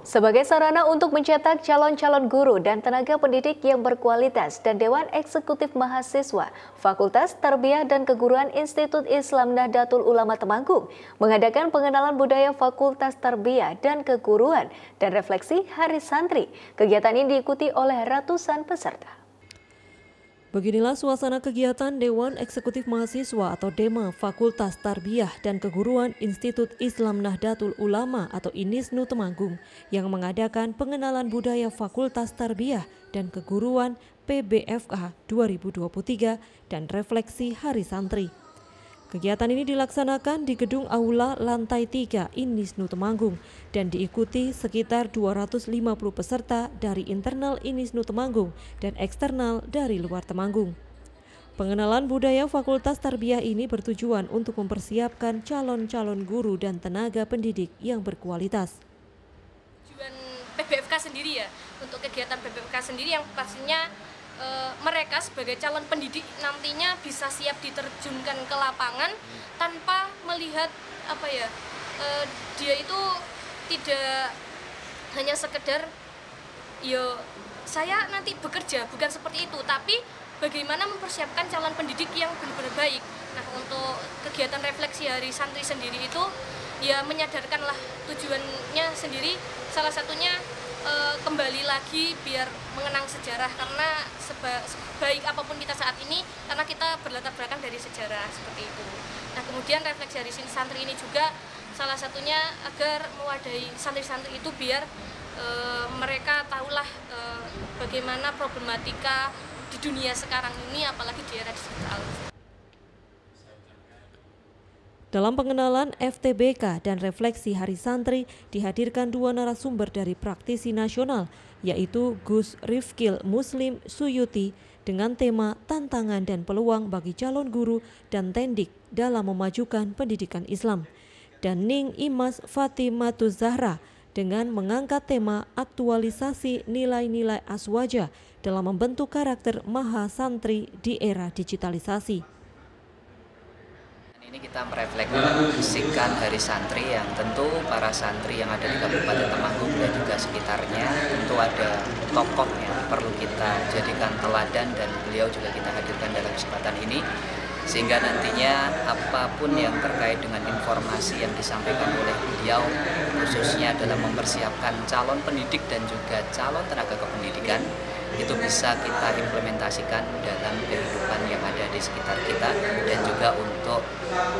Sebagai sarana untuk mencetak calon-calon guru dan tenaga pendidik yang berkualitas dan Dewan Eksekutif Mahasiswa Fakultas Tarbiyah dan Keguruan Institut Islam Nahdlatul Ulama Temanggung mengadakan pengenalan budaya Fakultas Tarbiyah dan Keguruan dan refleksi Hari Santri. Kegiatan ini diikuti oleh ratusan peserta. Beginilah suasana kegiatan Dewan Eksekutif Mahasiswa atau DEMA Fakultas Tarbiyah dan Keguruan Institut Islam Nahdlatul Ulama atau INISNU Temanggung yang mengadakan pengenalan budaya Fakultas Tarbiyah dan Keguruan PBFK 2023 dan refleksi Hari Santri. Kegiatan ini dilaksanakan di Gedung Aula Lantai 3 Inisnu Temanggung dan diikuti sekitar 250 peserta dari internal Inisnu Temanggung dan eksternal dari luar Temanggung. Pengenalan budaya Fakultas Tarbiyah ini bertujuan untuk mempersiapkan calon-calon guru dan tenaga pendidik yang berkualitas. Tujuan PBFK sendiri ya, untuk kegiatan PBFK sendiri yang pastinya e, mereka sebagai calon pendidik nantinya bisa siap diterjunkan ke lapangan tanpa melihat apa ya e, dia itu tidak hanya sekedar yo saya nanti bekerja. Bukan seperti itu tapi bagaimana mempersiapkan calon pendidik yang benar-benar baik. Nah untuk kegiatan refleksi hari santri sendiri itu ya menyadarkanlah tujuannya sendiri. Salah satunya e, kembali lagi biar mengenang sejarah karena seba, sebaik apa pun kita saat ini karena kita berlatar belakang dari sejarah seperti itu. Nah kemudian refleksi dari santri ini juga salah satunya agar mewadahi santri-santri itu biar e, mereka tahulah e, bagaimana problematika di dunia sekarang ini apalagi di era digital. Dalam pengenalan FTBK dan refleksi Hari Santri dihadirkan dua narasumber dari praktisi nasional, yaitu Gus Rifkil Muslim Suyuti dengan tema tantangan dan peluang bagi calon guru dan tendik dalam memajukan pendidikan Islam. Dan Ning Imas Fatimatuz Zahra dengan mengangkat tema aktualisasi nilai-nilai aswaja dalam membentuk karakter maha santri di era digitalisasi ini kita merefleksikan Hari Santri yang tentu para santri yang ada di Kabupaten Temanggung dan juga sekitarnya tentu ada tokoh yang perlu kita jadikan teladan dan beliau juga kita hadirkan dalam kesempatan ini sehingga nantinya apa pun yang terkait dengan informasi yang disampaikan oleh beliau khususnya dalam mempersiapkan calon pendidik dan juga calon tenaga kependidikan itu bisa kita implementasikan dalam kehidupan yang ada di sekitar kita dan juga untuk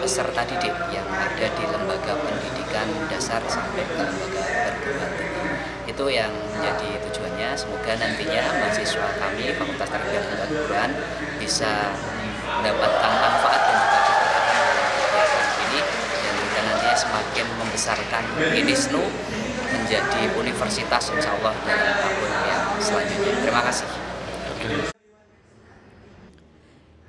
peserta didik yang ada di lembaga pendidikan dasar sampai ke lembaga perguruan. Itu yang menjadi tujuannya. Semoga nantinya mahasiswa kami Fakultas Tarbiyah dan Keguruan bisa mendapatkan manfaat dan juga dalam kegiatan ini dan juga nantinya semakin membesarkan INISNU menjadi universitas insya Allah dalam tahun yang selanjutnya. Terima kasih.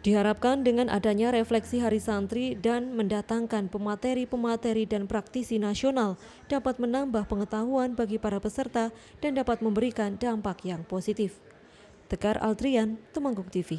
Diharapkan dengan adanya refleksi Hari Santri dan mendatangkan pemateri-pemateri dan praktisi nasional dapat menambah pengetahuan bagi para peserta dan dapat memberikan dampak yang positif. Tegar Altrian, Temanggung TV.